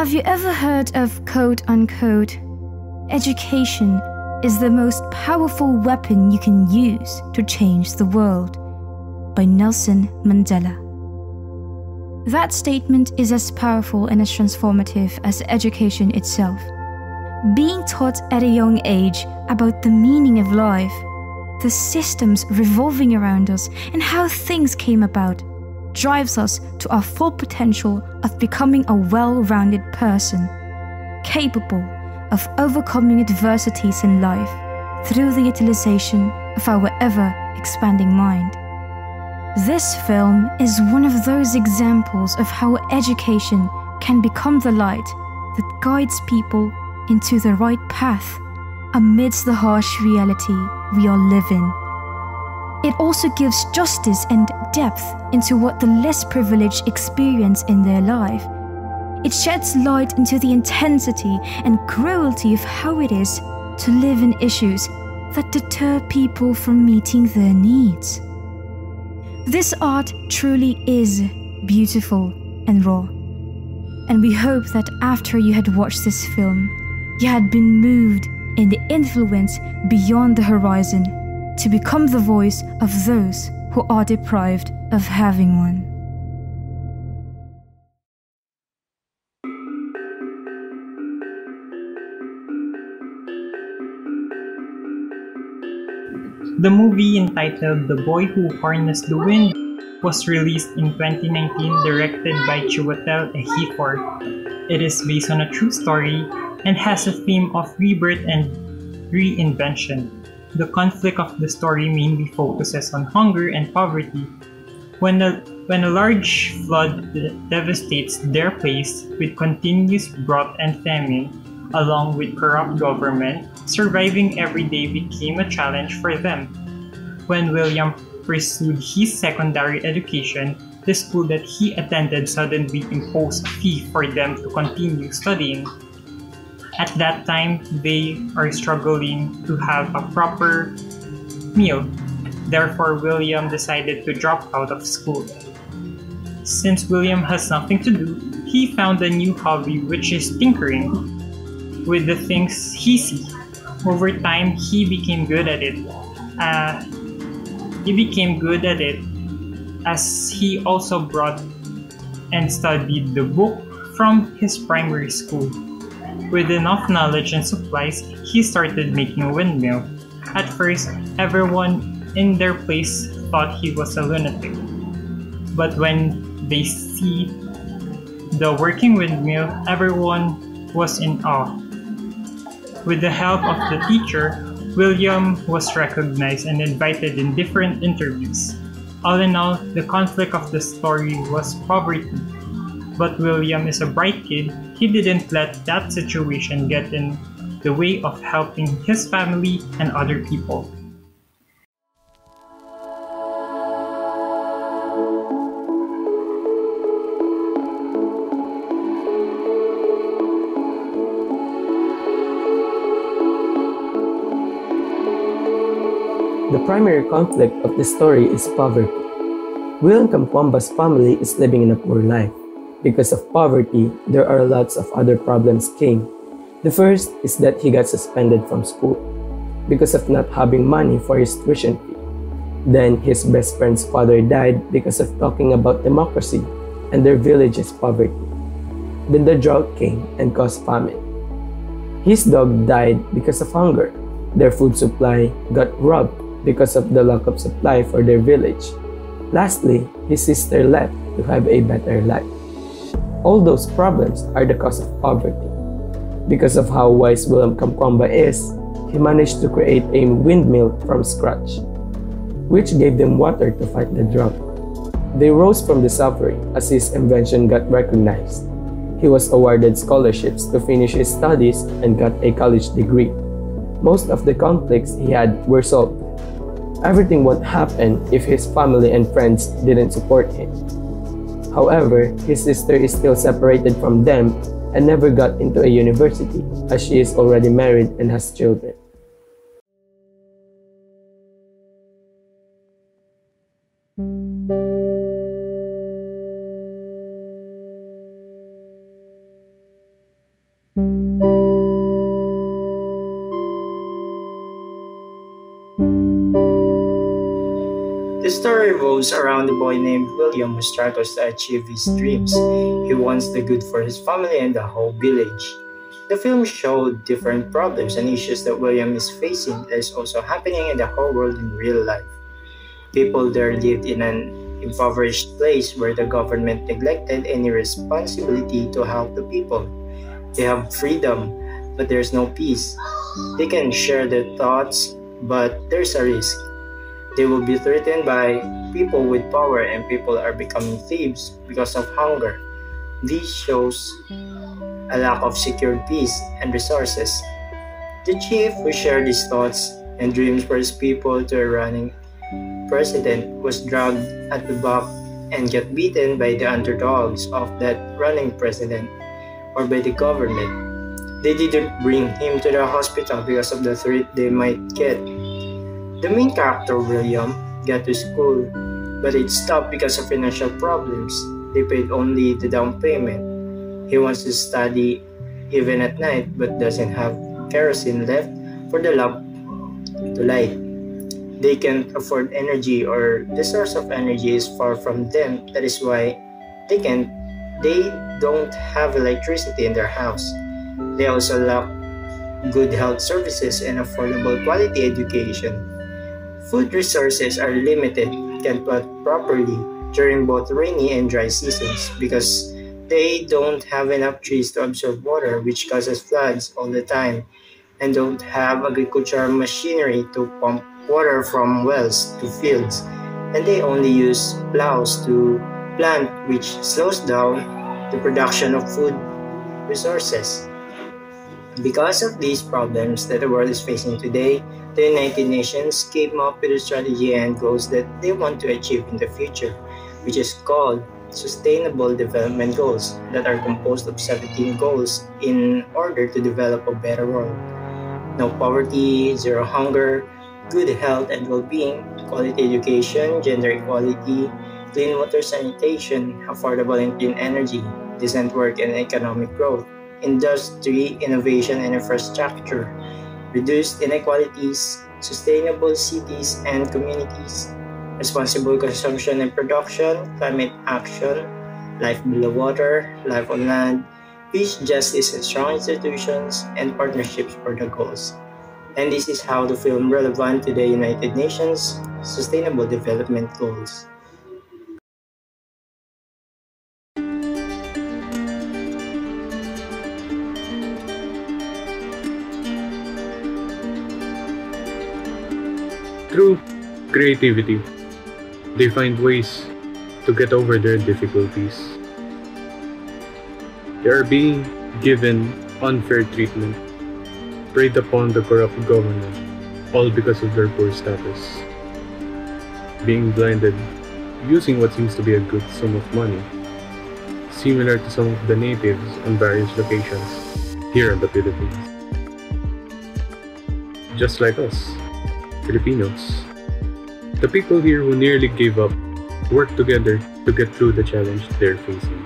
Have you ever heard of quote unquote? Education is the most powerful weapon you can use to change the world by Nelson Mandela. That statement is as powerful and as transformative as education itself. Being taught at a young age about the meaning of life, the systems revolving around us, and how things came about drives us to our full potential of becoming a well rounded person, capable of overcoming adversities in life through the utilization of our ever expanding mind. This film is one of those examples of how education can become the light that guides people into the right path amidst the harsh reality we all live in. It also gives justice and depth into what the less privileged experience in their life. It sheds light into the intensity and cruelty of how it is to live in issues that deter people from meeting their needs. This art truly is beautiful and raw. And we hope that after you had watched this film, you had been moved and influenced beyond the horizon to become the voice of those who are deprived of having one. The movie entitled The Boy Who Harnessed the Wind was released in 2019 directed by Chiwetel Ejiofor. It is based on a true story and has a theme of rebirth and reinvention. The conflict of the story mainly focuses on hunger and poverty. When a, when a large flood devastates their place with continuous drought and famine, along with corrupt government, surviving every day became a challenge for them. When William pursued his secondary education, the school that he attended suddenly imposed a fee for them to continue studying. At that time, they are struggling to have a proper meal. Therefore, William decided to drop out of school. Since William has nothing to do, he found a new hobby which is tinkering with the things he sees. Over time, he became good at it. Uh, he became good at it as he also brought and studied the book from his primary school. With enough knowledge and supplies, he started making a windmill. At first, everyone in their place thought he was a lunatic. But when they see the working windmill, everyone was in awe. With the help of the teacher, William was recognized and invited in different interviews. All in all, the conflict of the story was poverty. But William is a bright kid, he didn't let that situation get in the way of helping his family and other people. The primary conflict of the story is poverty. William Kamkwamba's family is living in a poor life. Because of poverty, there are lots of other problems came. The first is that he got suspended from school because of not having money for his tuition fee. Then his best friend's father died because of talking about democracy and their village's poverty. Then the drought came and caused famine. His dog died because of hunger. Their food supply got robbed because of the lack of supply for their village. Lastly, his sister left to have a better life. All those problems are the cause of poverty. Because of how wise William Kamkwamba is, he managed to create a windmill from scratch, which gave them water to fight the drought. They rose from the suffering as his invention got recognized. He was awarded scholarships to finish his studies and got a college degree. Most of the conflicts he had were solved Everything would happen if his family and friends didn't support him. However, his sister is still separated from them and never got into a university as she is already married and has children. The story revolves around a boy named William who struggles to achieve his dreams. He wants the good for his family and the whole village. The film showed different problems and issues that William is facing that is also happening in the whole world in real life. People there lived in an impoverished place where the government neglected any responsibility to help the people. They have freedom, but there's no peace. They can share their thoughts, but there's a risk. They will be threatened by people with power, and people are becoming thieves because of hunger. This shows a lack of secure peace and resources. The chief who shared his thoughts and dreams for his people to a running president was dragged at the back and get beaten by the underdogs of that running president or by the government. They didn't bring him to the hospital because of the threat they might get. The main character, William, got to school, but it stopped because of financial problems. They paid only the down payment. He wants to study even at night, but doesn't have kerosene left for the lamp to light. They can't afford energy, or the source of energy is far from them. That is why they can they don't have electricity in their house. They also lack good health services and affordable quality education. Food resources are limited, can't plant properly during both rainy and dry seasons because they don't have enough trees to absorb water, which causes floods all the time, and don't have agricultural machinery to pump water from wells to fields, and they only use plows to plant, which slows down the production of food resources. Because of these problems that the world is facing today, the United Nations came up with a strategy and goals that they want to achieve in the future, which is called Sustainable Development Goals, that are composed of 17 goals in order to develop a better world. No poverty, zero hunger, good health and well being, quality education, gender equality, clean water sanitation, affordable and clean energy, decent work and economic growth industry, innovation, and infrastructure, reduced inequalities, sustainable cities and communities, responsible consumption and production, climate action, life below water, life on land, peace, justice, and strong institutions, and partnerships for the goals. And this is how the film relevant to the United Nations Sustainable Development Goals. Through creativity, they find ways to get over their difficulties. They are being given unfair treatment, preyed upon the corrupt government, all because of their poor status. Being blinded, using what seems to be a good sum of money, similar to some of the natives on various locations here in the Philippines. Just like us. Filipinos. The people here who nearly gave up worked together to get through the challenge they're facing.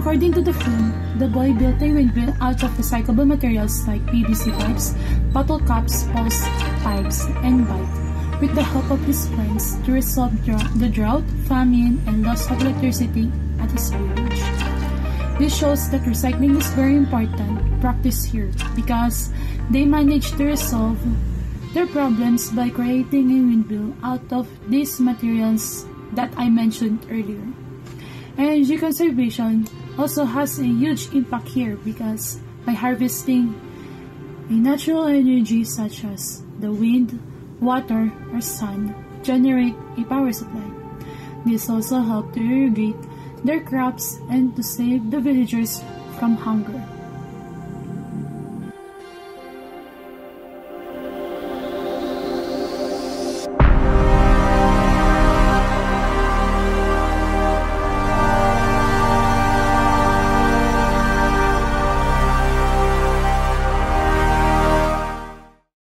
According to the film, the boy built a windmill out of recyclable materials like PVC pipes, bottle caps, poles, pipes, and bike, with the help of his friends to resolve the drought, famine, and loss of electricity at his village. This shows that recycling is very important practice here because they managed to resolve their problems by creating a windmill out of these materials that I mentioned earlier. Energy conservation also has a huge impact here because by harvesting a natural energy such as the wind, water, or sun generate a power supply. This also helped to irrigate their crops and to save the villagers from hunger.